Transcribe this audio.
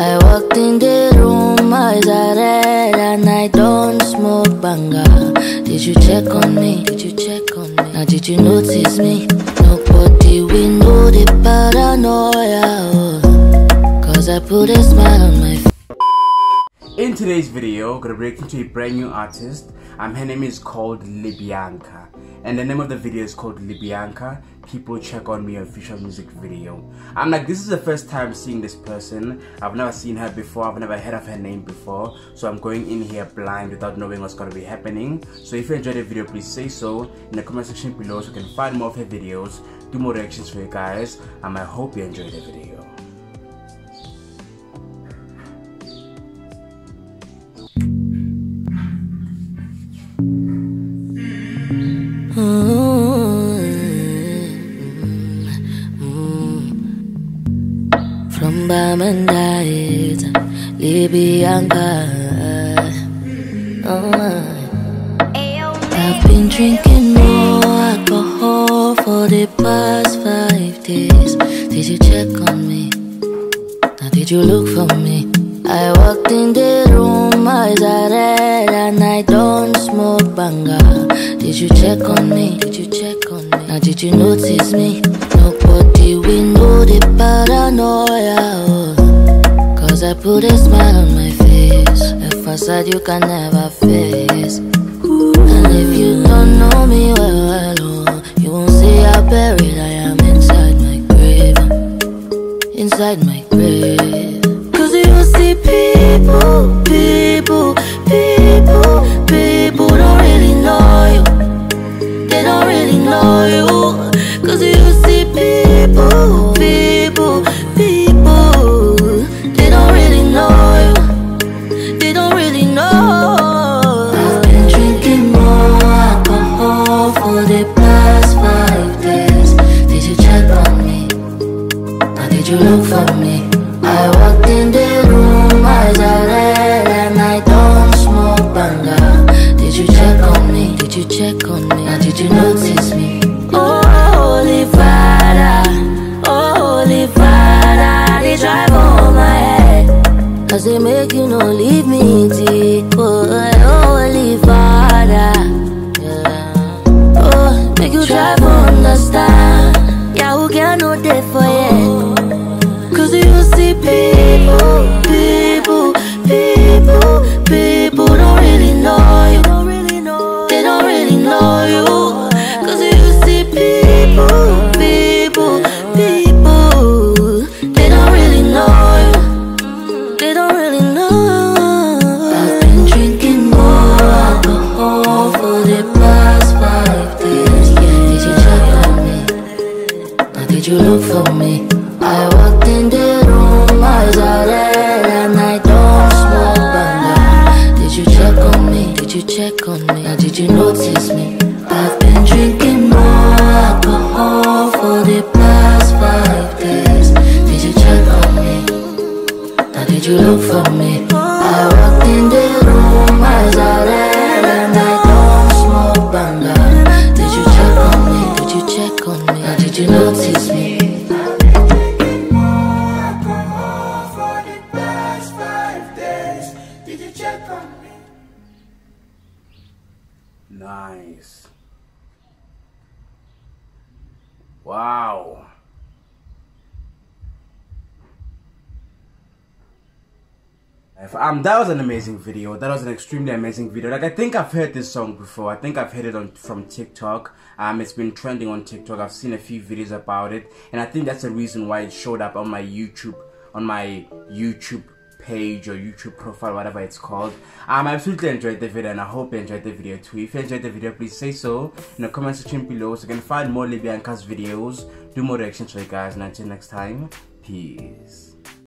I walked in the room, eyes are red, and I don't smoke banga. Did you check on me? Did you check on me? Now did you notice me? Nobody we know the paranoia. Oh. Cause I put a smile on my face. In today's video, we're gonna break into a brand new artist. Um, her name is called Libianca, and the name of the video is called Libianca. People check on me official music video. I'm like, this is the first time seeing this person. I've never seen her before. I've never heard of her name before. So I'm going in here blind without knowing what's gonna be happening. So if you enjoyed the video, please say so in the comment section below so you can find more of her videos, do more reactions for you guys. And I hope you enjoyed the video. From Bamandait, Libianca. Oh, I've been drinking more alcohol for the past five days. Did you check on me? Now did you look for me? I walked in the room, eyes are red, and I don't smoke banga. Did you check on me? Did you check on me? Now did you notice me? Nobody we know the paranoia. Oh. Cause I put a smile on my face, a facade you can never face. And if you don't know me well, well oh, you won't see how buried I am inside my grave. Inside my notice me? Oh, holy Father, oh, holy Father, they drive on my head. Cause they make you no leave me deep. Oh, holy Father, yeah. Oh, make you try to understand. Did you look for me? I walked in the room, eyes are red, and I don't smoke banga. Did you check on me? Did you check on me? Now did you notice me? Did you check on me? Nice. Wow. Um, that was an amazing video. That was an extremely amazing video. Like I think I've heard this song before. I think I've heard it on from TikTok. Um, it's been trending on TikTok. I've seen a few videos about it, and I think that's the reason why it showed up on my YouTube on my YouTube page or YouTube profile, whatever it's called. Um, I absolutely enjoyed the video and I hope you enjoyed the video too. If you enjoyed the video, please say so in the comment section below so you can find more Libianca's videos, do more reactions for you guys, and until next time, peace.